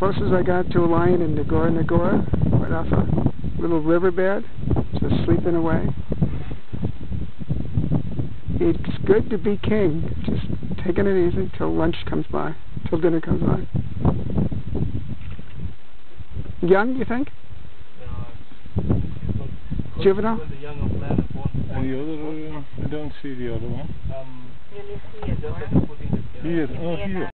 closest I got to a lion in Ngorongoro, right off a little riverbed, just sleeping away. It's good to be king, just taking it easy till lunch comes by, till dinner comes by. Young, you think? No, Juvenile? And the other, one? I don't see the other one. Um, here, oh here.